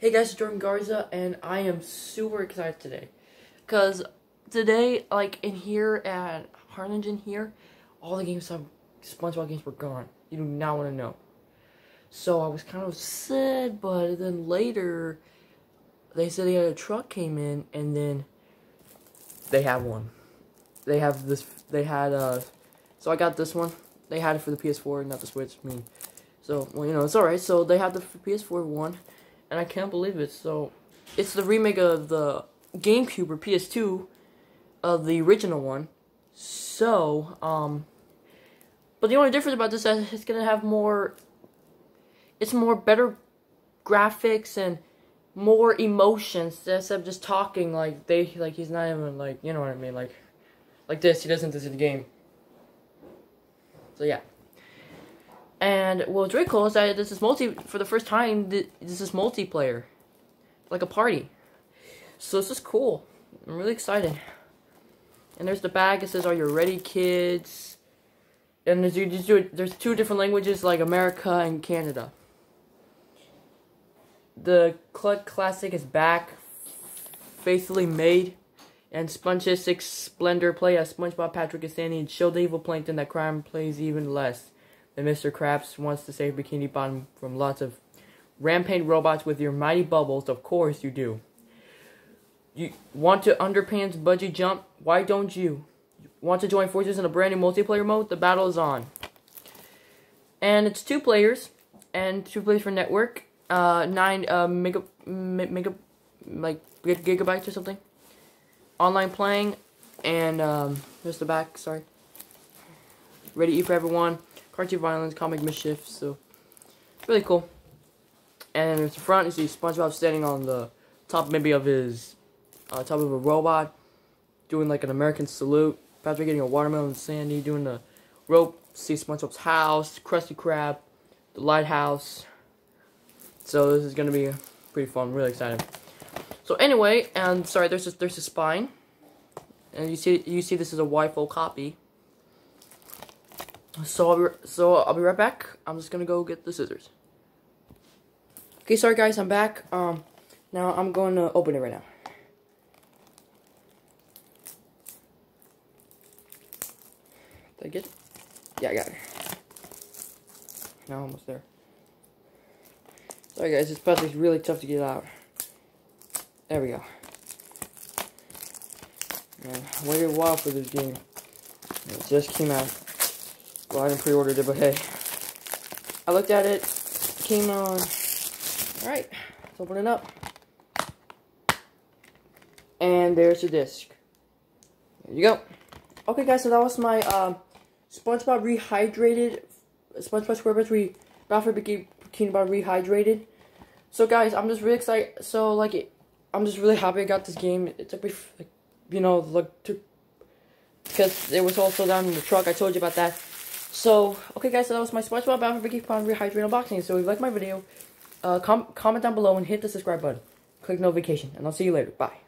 Hey guys, it's Jordan Garza, and I am super excited today. Because today, like, in here at Harlingen here, all the games, SpongeBob games were gone. You do not want to know. So I was kind of sad, but then later, they said they had a truck came in, and then they have one. They have this, they had, uh, so I got this one. They had it for the PS4, not the Switch, I mean. So, well, you know, it's alright. So they have the PS4 one and I can't believe it. So, it's the remake of the GameCube or PS2 of the original one. So, um, but the only difference about this is it's gonna have more. It's more better graphics and more emotions instead of just talking like they like he's not even like you know what I mean like like this he doesn't this in the game. So yeah. And really cool is that this is multi for the first time. This is multiplayer, like a party. So this is cool. I'm really excited. And there's the bag. It says, "Are you ready, kids?" And there's there's two different languages, like America and Canada. The Club Classic is back, faithfully made, and SpongeBob Splendor play as SpongeBob, Patrick, and Sandy, and the evil plankton that crime plays even less and Mr. Krabs wants to save Bikini Bottom from lots of rampant robots with your mighty bubbles. Of course you do. You want to underpants budgie jump? Why don't you? Want to join forces in a brand new multiplayer mode? The battle is on. And it's two players, and two players for network. Uh, nine uh, mega, mega, like gigabytes or something. Online playing, and um, there's the back. Sorry. Ready to eat for everyone cartoon violence, comic mischief, so really cool. And in the front, you see SpongeBob standing on the top, maybe of his uh, top of a robot, doing like an American salute. Patrick getting a watermelon, Sandy doing the rope. See SpongeBob's house, Krusty Krab, the lighthouse. So this is gonna be pretty fun. Really excited. So anyway, and sorry, there's a, there's a spine, and you see you see this is a WIFO copy. So I'll be, so I'll be right back. I'm just gonna go get the scissors. Okay, sorry guys, I'm back. Um, now I'm going to open it right now. Did I get it? Yeah, I got it. Now almost there. Sorry guys, this plastic's really tough to get out. There we go. Man, waited a while for this game. It just came out. Well, I didn't pre-ordered it, but hey. I looked at it, came on. Alright, let's open it up. And there's the disc. There you go. Okay, guys, so that was my um, SpongeBob Rehydrated, SpongeBob SquarePants Re Ralphie Bikini Bottom Rehydrated. So, guys, I'm just really excited. So, like, I'm just really happy I got this game. It took me, like, you know, like, to, because it was also down in the truck. I told you about that. So, okay guys, so that was my SpongeBob Battle Bikini Bottom Rehydrate unboxing. So if you like my video, uh, com comment down below and hit the subscribe button. Click notification, and I'll see you later. Bye.